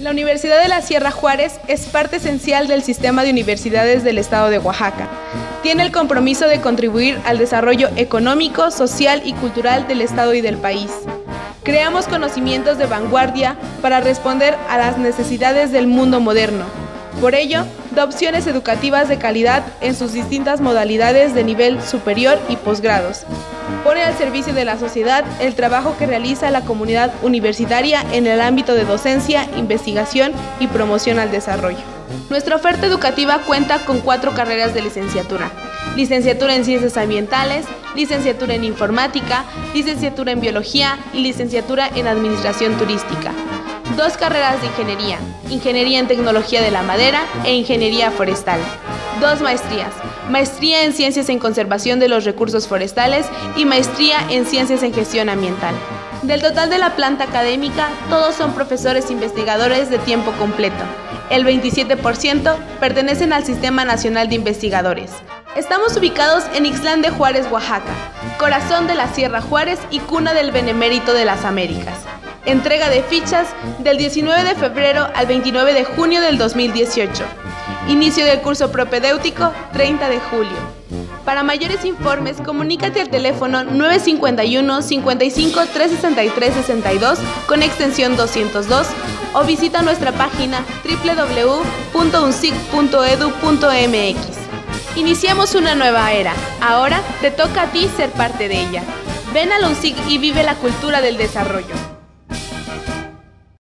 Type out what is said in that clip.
La Universidad de la Sierra Juárez es parte esencial del sistema de universidades del estado de Oaxaca. Tiene el compromiso de contribuir al desarrollo económico, social y cultural del estado y del país. Creamos conocimientos de vanguardia para responder a las necesidades del mundo moderno. Por ello, da opciones educativas de calidad en sus distintas modalidades de nivel superior y posgrados, pone al servicio de la sociedad el trabajo que realiza la comunidad universitaria en el ámbito de docencia, investigación y promoción al desarrollo. Nuestra oferta educativa cuenta con cuatro carreras de licenciatura. Licenciatura en Ciencias Ambientales, licenciatura en Informática, licenciatura en Biología y licenciatura en Administración Turística. Dos carreras de ingeniería, Ingeniería en Tecnología de la Madera e Ingeniería Forestal. Dos maestrías, Maestría en Ciencias en Conservación de los Recursos Forestales y Maestría en Ciencias en Gestión Ambiental. Del total de la planta académica, todos son profesores investigadores de tiempo completo. El 27% pertenecen al Sistema Nacional de Investigadores. Estamos ubicados en Ixlán de Juárez, Oaxaca, corazón de la Sierra Juárez y cuna del Benemérito de las Américas. Entrega de fichas del 19 de febrero al 29 de junio del 2018. Inicio del curso propedéutico 30 de julio. Para mayores informes, comunícate al teléfono 951 55 363 62 con extensión 202 o visita nuestra página www.uncic.edu.mx. Iniciamos una nueva era. Ahora te toca a ti ser parte de ella. Ven al UNSIG y vive la cultura del desarrollo.